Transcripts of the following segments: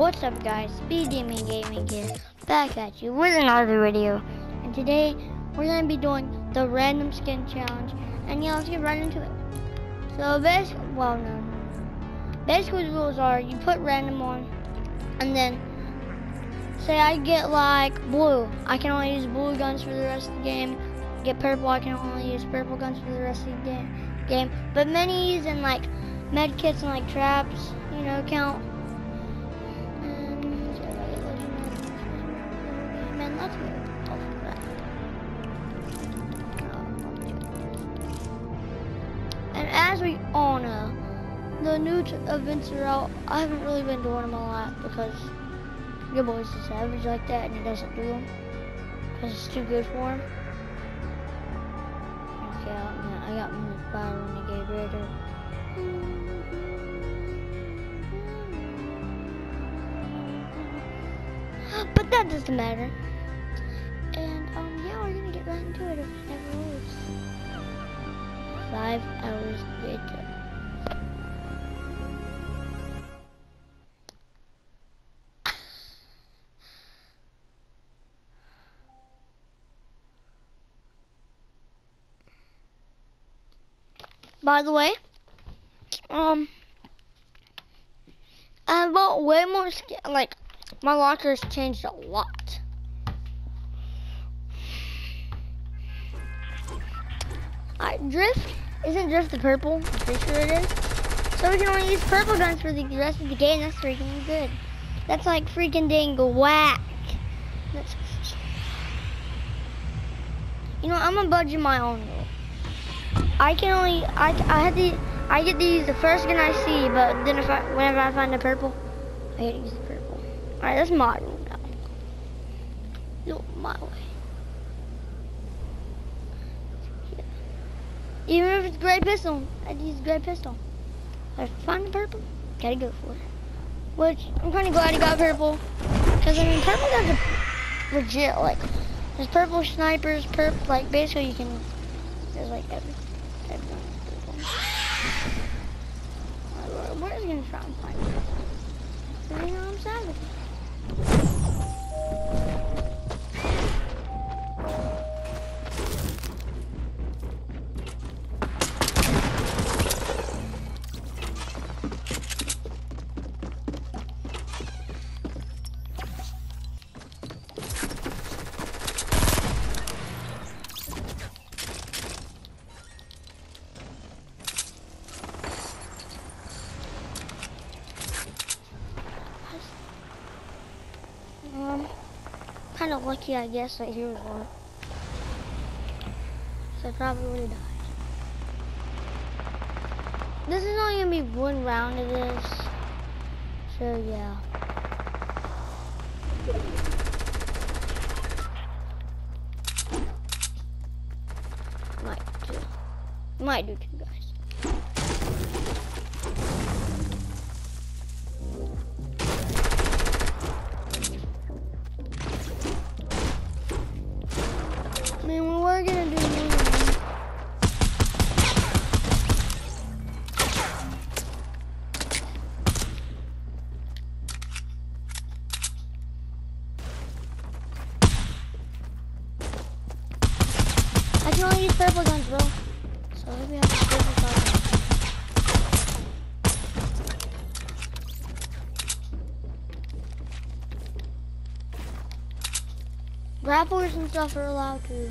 What's up guys, SpeedDemon Gaming here, back at you with another video. And today, we're going to be doing the random skin challenge. And yeah, let's get right into it. So basically, well no. Basically the rules are, you put random on, and then, say I get like blue. I can only use blue guns for the rest of the game. Get purple, I can only use purple guns for the rest of the game. But minis and like med kits and like traps, you know, count new events are out. I haven't really been doing them a lot because your boy's a savage like that and he doesn't do them because it's too good for him. Okay, I got my fire renegade raider. But that doesn't matter. And um, yeah, we're gonna get right into it if it never moves. Five hours later. By the way, um, I bought way more like, my locker's changed a lot. Alright, Drift, isn't Drift the purple? I'm pretty sure it is. So we can only use purple guns for the rest of the game. That's freaking good. That's like freaking dang whack. That's, you know, I'm gonna budget my own. I can only, I, I had to, I get to use the first gun I see, but then if I, whenever I find the purple, I get to use the purple. Alright, that's my rule now. Do my way. Even if it's gray pistol, I'd use gray pistol. I find the purple, gotta go for it. Which, I'm kinda glad I got purple. Cause I mean, purple guns are legit, like, there's purple snipers, purple, like, basically you can, there's like every, every What is gonna try and find me? I'm savage. Kind of lucky, I guess, that he was one. So I probably would have died. This is only gonna be one round of this. So yeah. Might do. Might do two can only use purple guns, bro. So maybe I have purple. Grapplers and stuff are allowed to.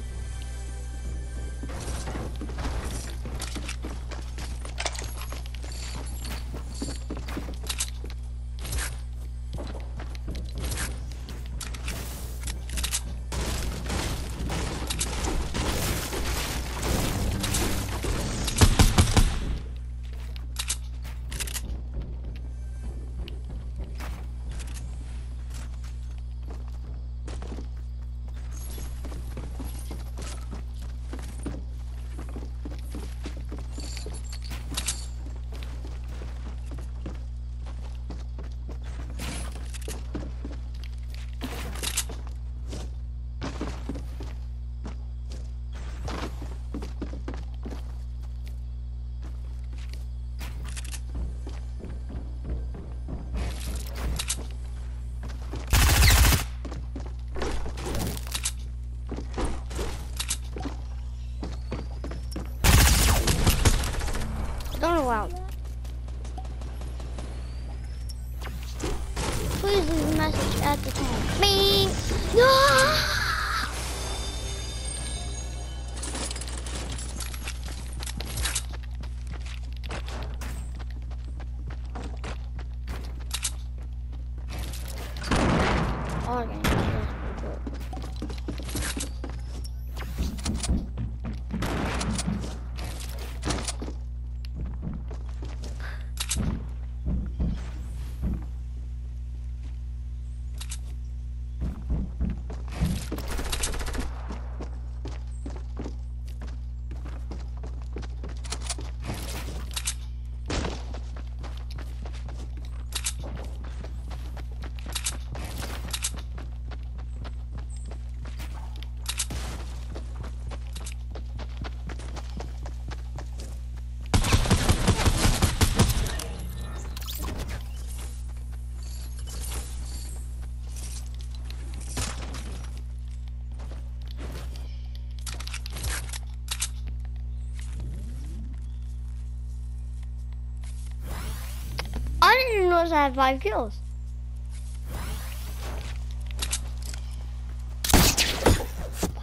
I had five kills.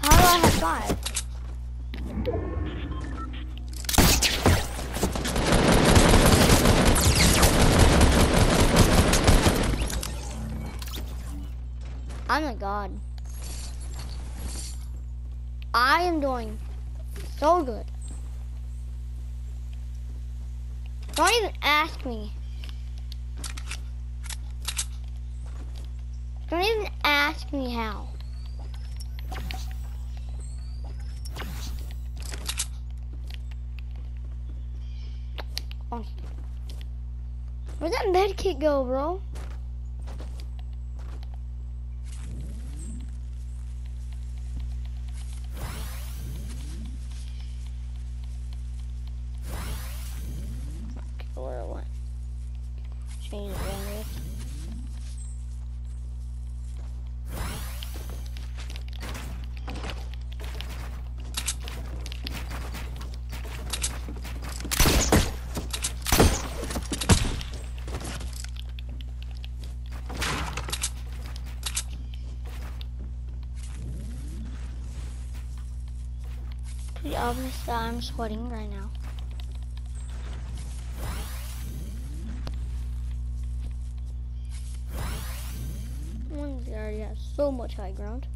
How do I have five? Oh I'm a god. I am doing so good. Don't even ask me. Don't even ask me how. Oh. Where'd that med kit go, bro? Pretty obvious that I'm sweating right now. One already has so much high ground.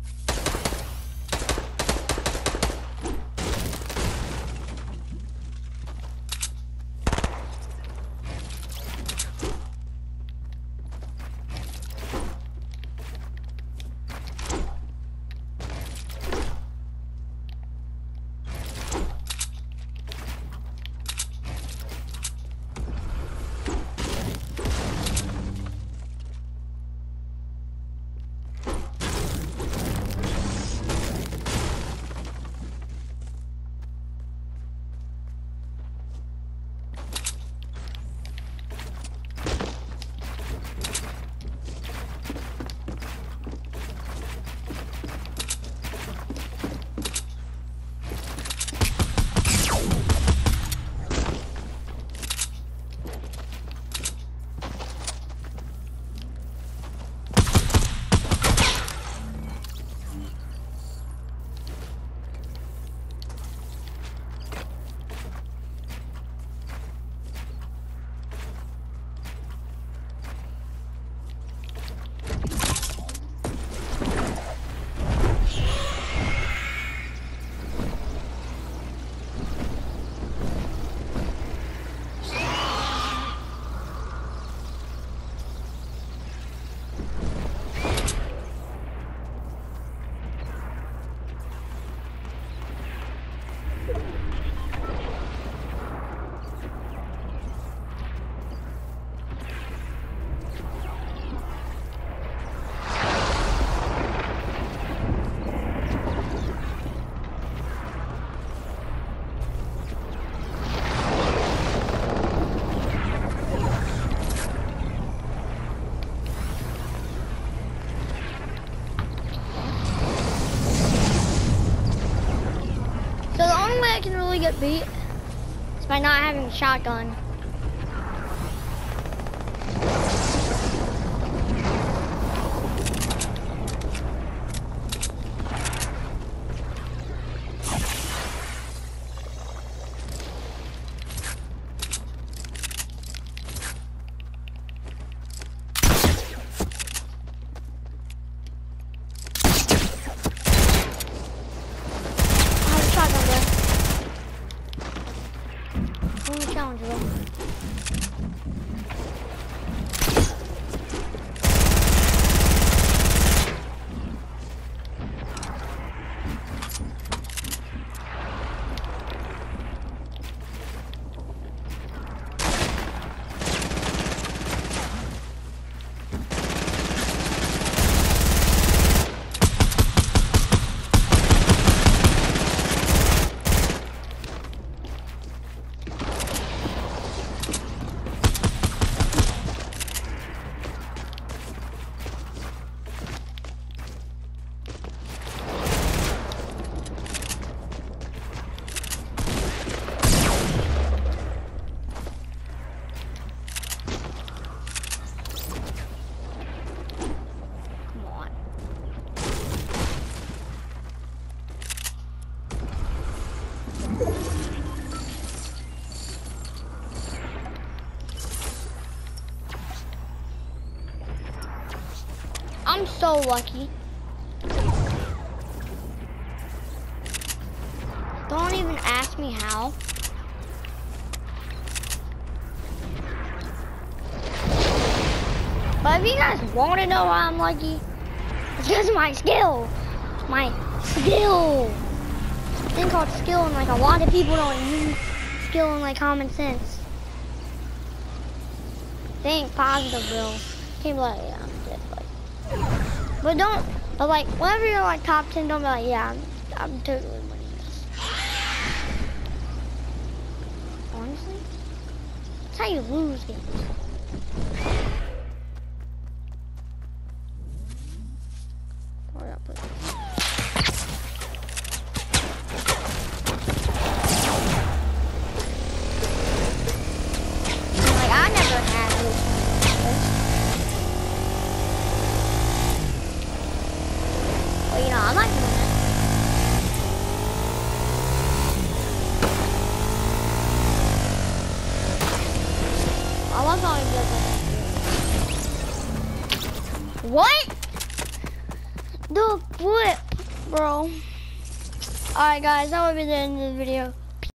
Beat is by not having a shotgun. 我知道 so lucky. Don't even ask me how. But if you guys want to know why I'm lucky, it's because of my skill. My skill. Thing called skill, and like a lot of people don't use skill and like common sense. Think positive, bro. Can't be But don't, but like, whenever you're like top 10, don't be like, yeah, I'm, I'm totally winning this. Honestly, that's how you lose games. Guys, that would be the end of the video.